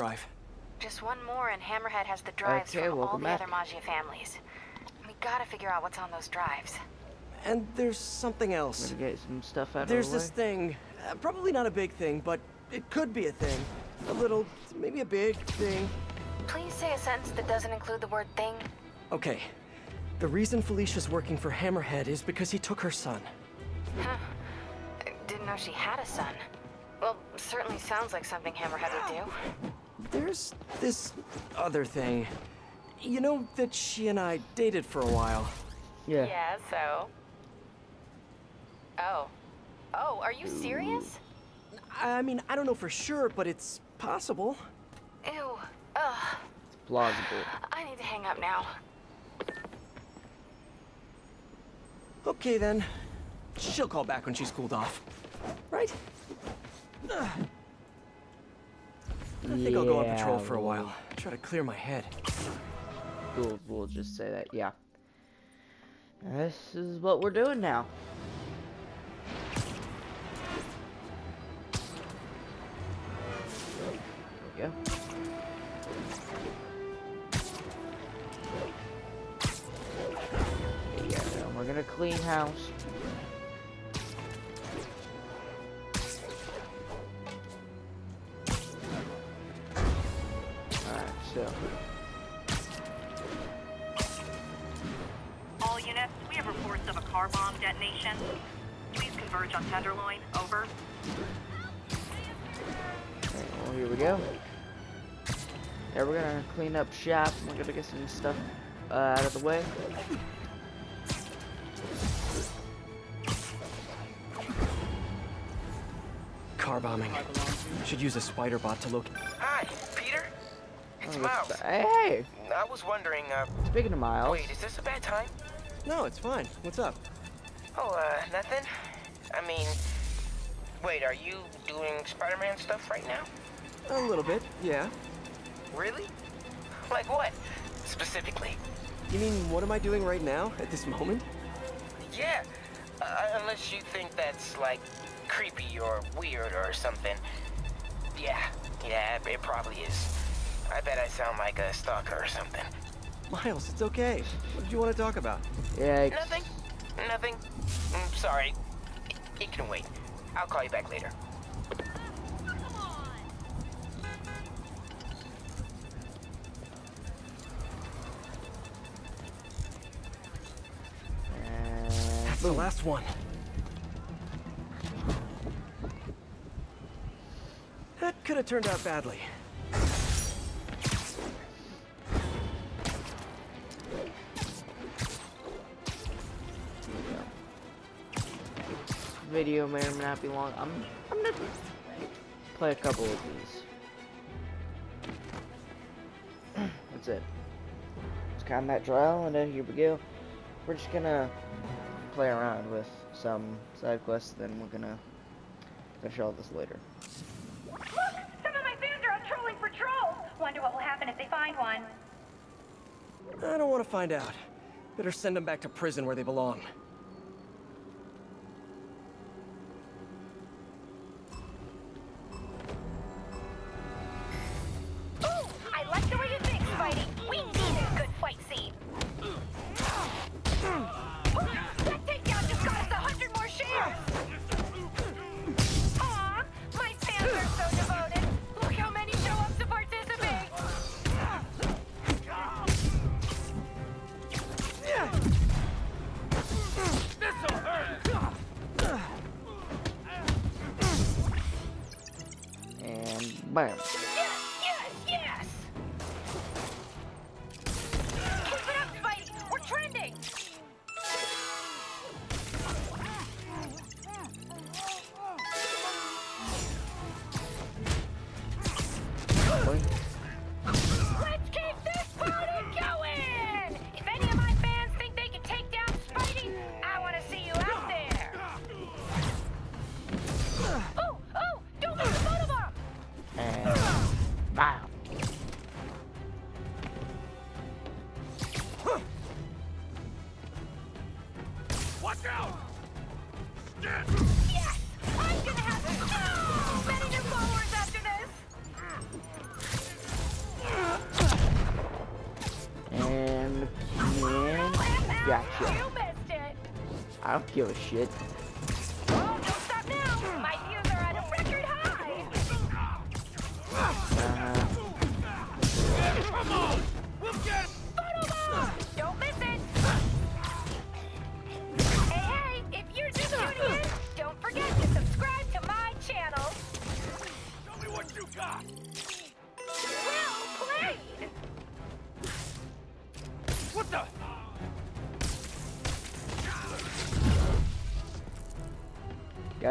drive. Just one more and Hammerhead has the drives Okay, from all welcome the back. other Maggia families. We gotta figure out what's on those drives. And there's something else. gonna get some stuff out There's of the this thing. Uh, probably not a big thing, but it could be a thing. A little, maybe a big thing. Please say a sentence that doesn't include the word thing. Okay. The reason Felicia's working for Hammerhead is because he took her son. Huh. I didn't know she had a son. Well, certainly sounds like something Hammerhead would do. There's this other thing. You know that she and I dated for a while. Yeah. Yeah, so? Oh. Oh, are you serious? I mean, I don't know for sure, but it's possible. Ew. Ugh. It's plausible. I need to hang up now. Okay then. She'll call back when she's cooled off. Right? Ugh. I think I'll go on patrol for a while. Try to clear my head. We'll, we'll just say that, yeah. This is what we're doing now. There we go. Yeah, we're gonna clean house. Detonation. Please converge on Tenderloin. Over. Okay, well, here we go. Yeah, we're gonna clean up shop. We're gonna get some stuff uh, out of the way. Car bombing. Should use a spider bot to locate. Hi, Peter. It's Oh, Miles. Hey, I was wondering, uh, speaking of Miles, wait, is this a bad time? No, it's fine. What's up? Oh, uh, nothing? I mean, wait, are you doing Spider-Man stuff right now? A little bit, yeah. Really? Like what, specifically? You mean, what am I doing right now, at this moment? Yeah, uh, unless you think that's, like, creepy or weird or something. Yeah, yeah, it probably is. I bet I sound like a stalker or something. Miles, it's okay. What did you want to talk about? Yeah. Nothing. Nothing. Mm, sorry. It can wait. I'll call you back later. That's the last one. That could have turned out badly. Video may or may not be long. I'm, I'm gonna play a couple of these. That's it. It's combat trial, and then here we go. We're just gonna play around with some side quests, then we're gonna finish all this later. Look! Some of my fans are out trolling for trolls! Wonder what will happen if they find one. I don't want to find out. Better send them back to prison where they belong. And bam. I don't give a shit.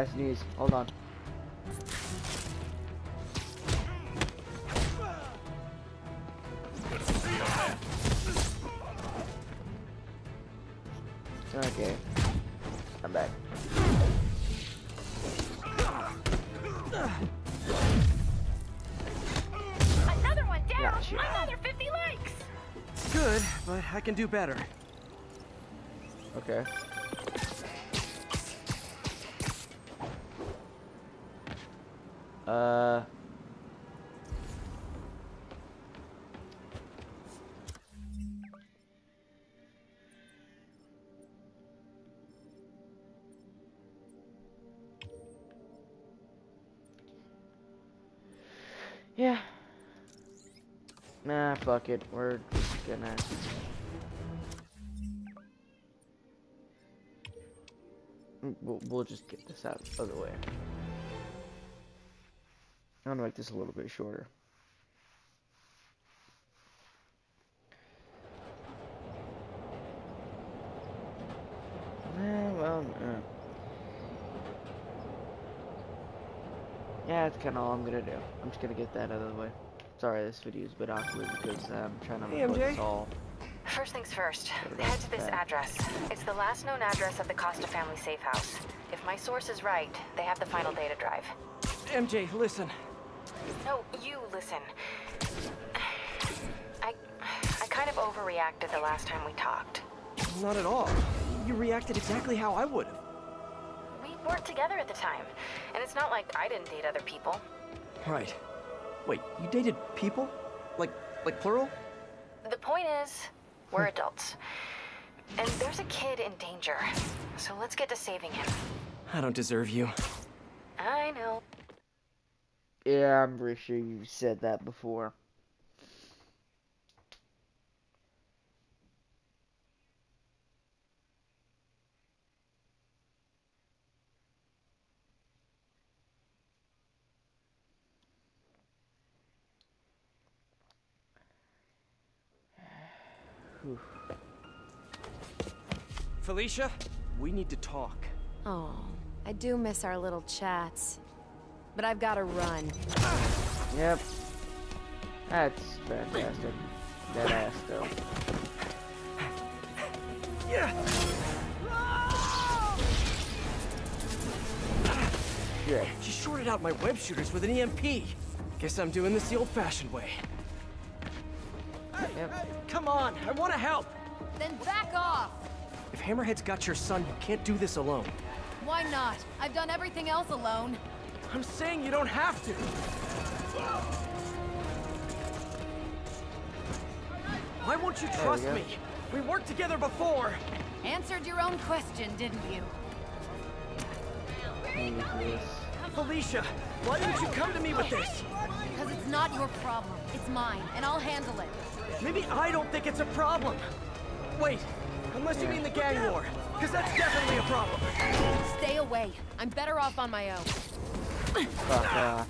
Guys, sneeze. Hold on. Okay. I'm back. Another one down. Gotcha. Another 50 likes. Good, but I can do better. Okay. Uh. Yeah. Nah, fuck it. We're just gonna. We'll, we'll just get this out of the way. I'm gonna make this a little bit shorter. Eh, well, uh. Yeah, that's kind of all I'm gonna do. I'm just gonna get that out of the way. Sorry, this video is a bit awkward because I'm trying to Hey, record MJ. this all. First things first, head to this address. It's the last known address of the Costa family safe house. If my source is right, they have the final data drive. MJ, listen. No, you listen. I I kind of overreacted the last time we talked. Not at all. You reacted exactly how I would have. We weren't together at the time, and it's not like I didn't date other people. Right. Wait, you dated people? Like, like plural? The point is, we're hmm. adults. And there's a kid in danger. So let's get to saving him. I don't deserve you. I know. Yeah, I'm pretty sure you said that before. Felicia, we need to talk. Oh, I do miss our little chats. But I've got to run. Yep. That's fantastic. Dead ass though. Yeah. Shit. She shorted out my web shooters with an EMP. Guess I'm doing this the old-fashioned way. Yep. Come on, I want to help. Then back off! If Hammerhead's got your son, you can't do this alone. Why not? I've done everything else alone. I'm saying you don't have to. Why won't you trust go. me? We worked together before. Answered your own question, didn't you? Jesus. Felicia, why didn't you come to me with this? Because it's not your problem. It's mine, and I'll handle it. Maybe I don't think it's a problem. Wait, unless you mean the gang war, because that's definitely a problem. Stay away. I'm better off on my own. Fuck off.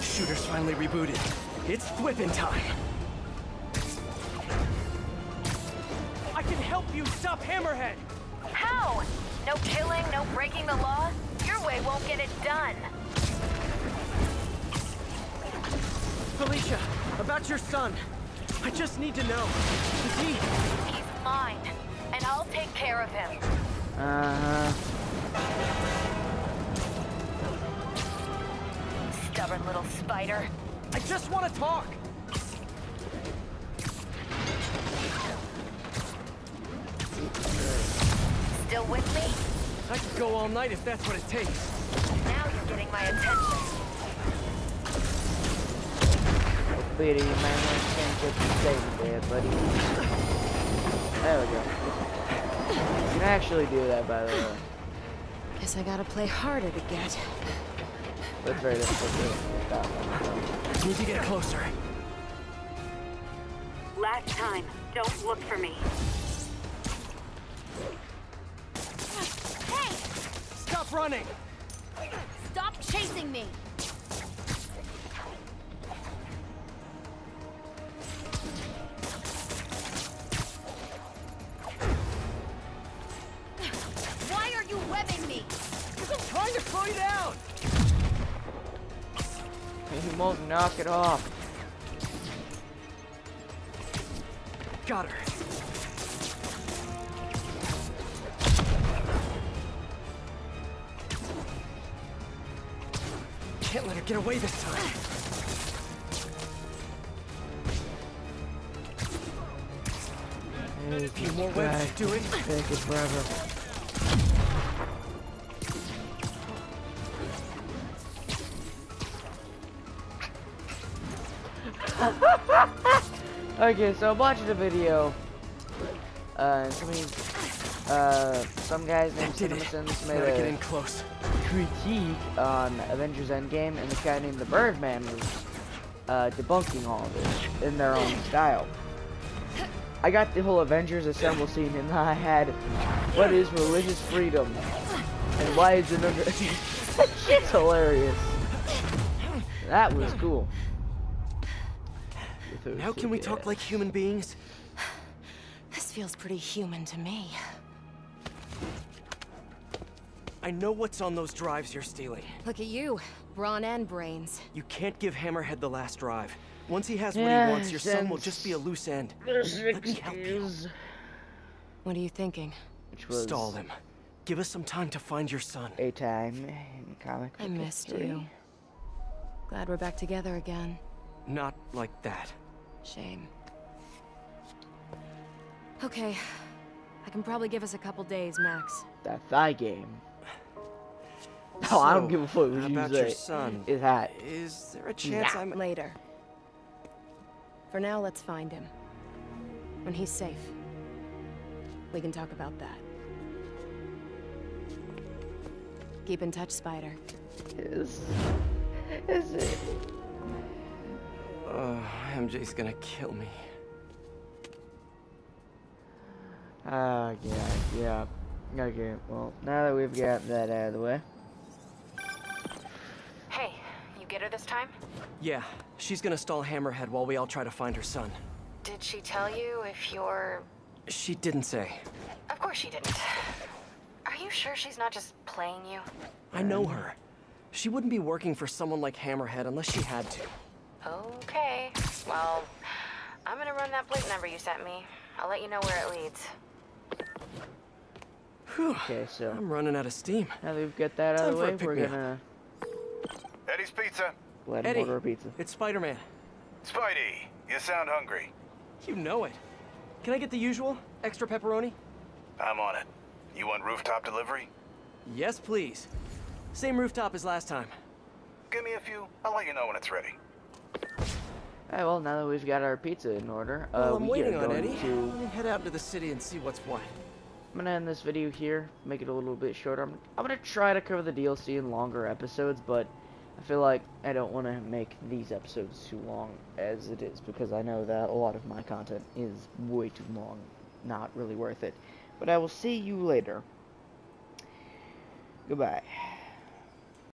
Shooter's finally rebooted. It's flipping time. I can help you stop Hammerhead. How? No killing, no breaking the law? Your way won't get it done. Felicia, about your son. I just need to know. Is he... He's mine, and I'll take care of him. Uh huh. Stubborn little spider. I just want to talk. Still with me? I could go all night if that's what it takes. Now you're getting my attention. Hopefully you might want to change what you say there, buddy. There we go. You can actually do that, by the way. Guess I gotta play harder to get. But it's very difficult to get that one. Need to get closer. Last time. Don't look for me. Running! Stop chasing me! Why are you webbing me? Because I'm trying to slow you down! You won't knock it off. Got her. Can't get away this time. A few more webs to do it. Take it forever. okay, so I'm watching a video. Uh, somebody, uh, some guys named Did it. CinemaSins Now made to get in close. Critique on Avengers Endgame, and this guy named the Birdman was uh, debunking all of this in their own style. I got the whole Avengers Assemble scene, and I had what is religious freedom, and why is it under? that shit's hilarious. That was cool. If was Now can we good. talk like human beings? This feels pretty human to me. I know what's on those drives you're stealing. Look at you, brawn and brains. You can't give Hammerhead the last drive. Once he has what he wants, your son will just be a loose end. Let me help you. What are you thinking? Which was Stall him. Give us some time to find your son. a time in comic. I missed history. you. Glad we're back together again. Not like that. Shame. Okay. I can probably give us a couple days, Max. That thigh game. Oh, I don't give a fuck what you about say. your son? Is that Is there a chance Nah. I'm... Later. For now, let's find him. When he's safe. We can talk about that. Keep in touch, Spider. is? Is it? Oh, MJ's gonna kill me. Ah, yeah, yeah. Okay, well, now that we've got that out of the way. Hey, you get her this time? Yeah, she's gonna stall Hammerhead while we all try to find her son. Did she tell you if you're... She didn't say. Of course she didn't. Are you sure she's not just playing you? I know her. She wouldn't be working for someone like Hammerhead unless she had to. Okay. Well, I'm gonna run that plate number you sent me. I'll let you know where it leads. Whew. Okay, so I'm running out of steam. now that we've got that out of the way, we're pick-me-up. gonna Eddie's Pizza. go ahead and Eddie, order a pizza. it's Spider-Man. Spidey, you sound hungry. You know it. Can I get the usual? Extra pepperoni? I'm on it. You want rooftop delivery? Yes, please. Same rooftop as last time. Give me a few. I'll let you know when it's ready. Alright, well, now that we've got our pizza in order, Well, uh, I'm we waiting are on Eddie. to... Let me head out into the city and see what's what. I'm gonna end this video here, make it a little bit shorter. I'm, I'm gonna try to cover the DLC in longer episodes, but I feel like I don't want to make these episodes too long as it is, because I know that a lot of my content is way too long, not really worth it. But I will see you later. Goodbye.